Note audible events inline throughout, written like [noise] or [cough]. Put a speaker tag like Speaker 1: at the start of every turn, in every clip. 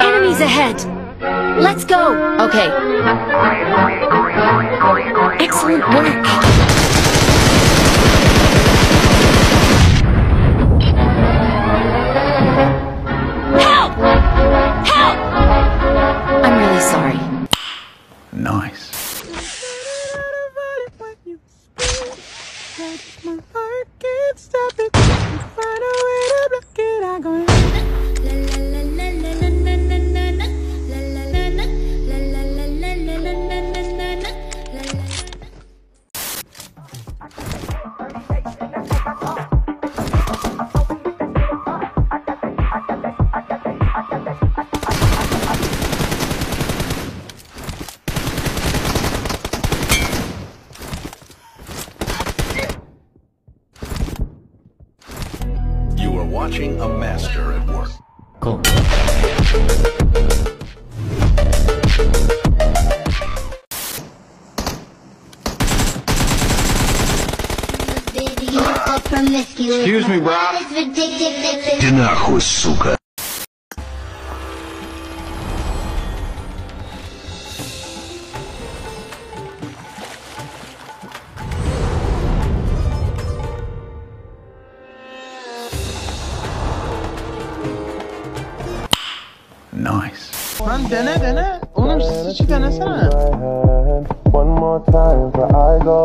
Speaker 1: Enemies ahead. Let's go. Okay. Excellent work.
Speaker 2: 妈 watching a master at work.
Speaker 3: Cool.
Speaker 4: Excuse me, bro.
Speaker 2: Ты нахуй, сука.
Speaker 5: Lan dene dene. Oğlum sıçı denesene.
Speaker 6: One more time for I go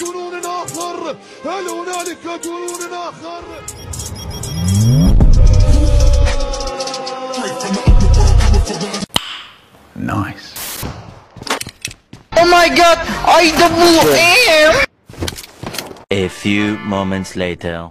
Speaker 7: جنون آخر هل هنالك جنون آخر
Speaker 3: Nice.
Speaker 5: Oh my god! I double air!
Speaker 8: A few moments later.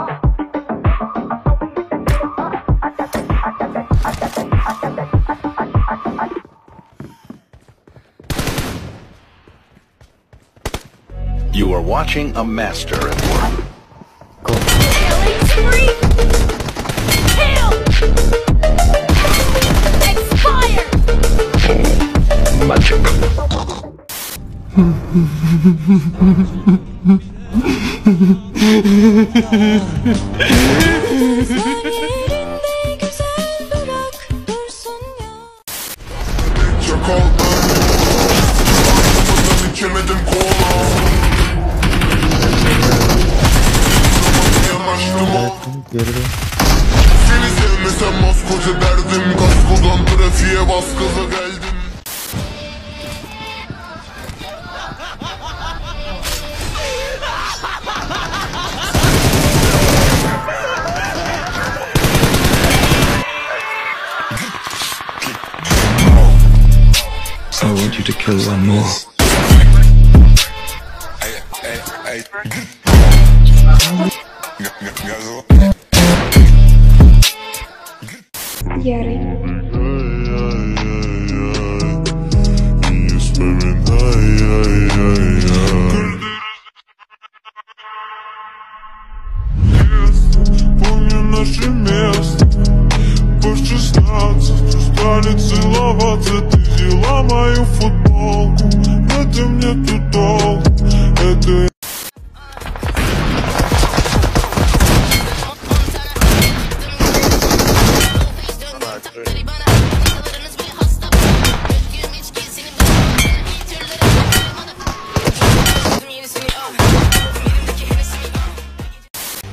Speaker 2: Are watching a master at work.
Speaker 1: Killing! Kill! Expire!
Speaker 2: Magic. [laughs]
Speaker 7: Çakal o Seni sevmesem maskoca derdim Kaskodan trafiğe bas gaza geldim
Speaker 3: So I want you to kill one more.
Speaker 7: Помню наши места По 16 Устали целоваться Ты взяла мою футболку В этом нету толку Это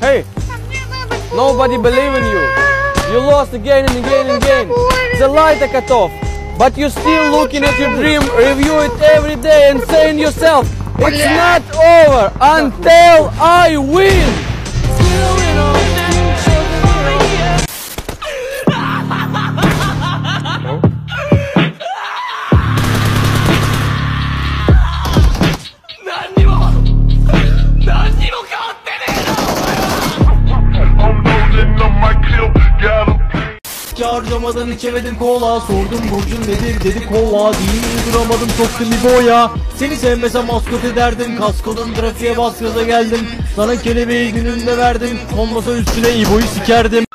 Speaker 9: Hey, nobody believe in you. You lost again and again and again. The light cut off. But you're still looking at your dream, review it every day and saying yourself, it's not over until I win. Harcamadan içemedim kola. Sordum burcun nedir dedi kova Değil duramadım soktum İbo'ya Seni sevmesem maskot ederdim. Kaskodan trafiğe bas geldim. Sana kelebeği gününde verdim. Konmasa üstüne İbo'yu sikerdim